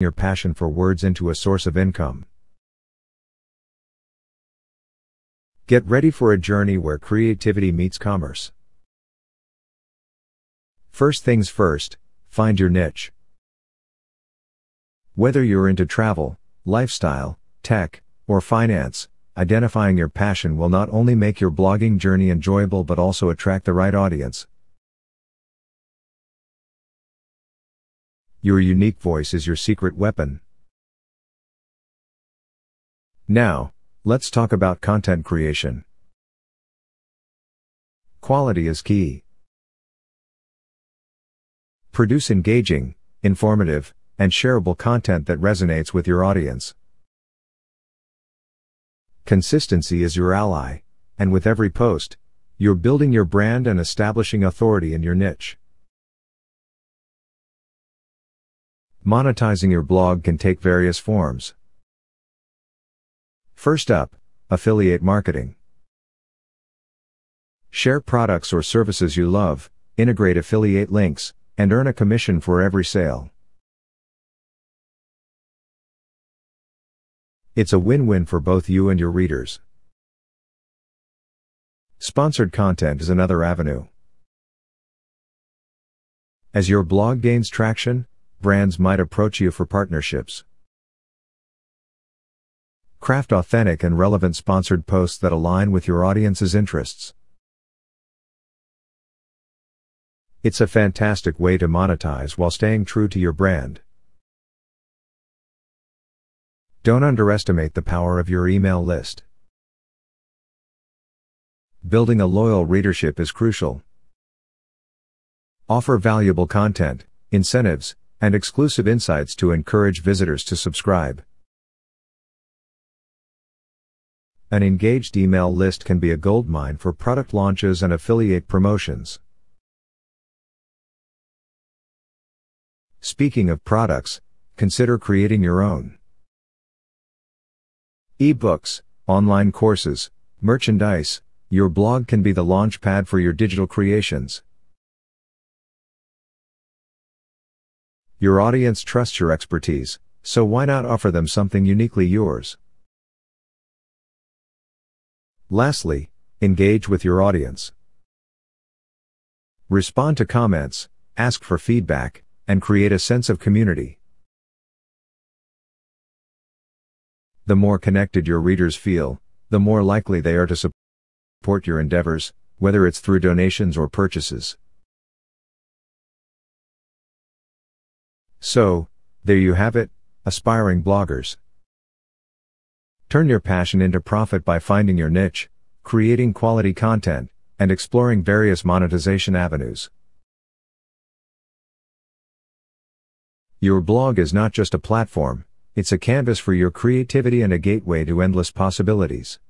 your passion for words into a source of income. Get ready for a journey where creativity meets commerce. First things first, find your niche. Whether you're into travel, lifestyle, tech, or finance, identifying your passion will not only make your blogging journey enjoyable but also attract the right audience. Your unique voice is your secret weapon. Now, let's talk about content creation. Quality is key. Produce engaging, informative, and shareable content that resonates with your audience. Consistency is your ally, and with every post, you're building your brand and establishing authority in your niche. Monetizing your blog can take various forms. First up, affiliate marketing. Share products or services you love, integrate affiliate links, and earn a commission for every sale. It's a win-win for both you and your readers. Sponsored content is another avenue. As your blog gains traction, brands might approach you for partnerships. Craft authentic and relevant sponsored posts that align with your audience's interests. It's a fantastic way to monetize while staying true to your brand. Don't underestimate the power of your email list. Building a loyal readership is crucial. Offer valuable content, incentives, and exclusive insights to encourage visitors to subscribe. An engaged email list can be a goldmine for product launches and affiliate promotions. Speaking of products, consider creating your own. Ebooks, online courses, merchandise, your blog can be the launchpad for your digital creations. Your audience trusts your expertise, so why not offer them something uniquely yours? Lastly, engage with your audience. Respond to comments, ask for feedback, and create a sense of community. The more connected your readers feel, the more likely they are to support your endeavors, whether it's through donations or purchases. So, there you have it, aspiring bloggers. Turn your passion into profit by finding your niche, creating quality content, and exploring various monetization avenues. Your blog is not just a platform, it's a canvas for your creativity and a gateway to endless possibilities.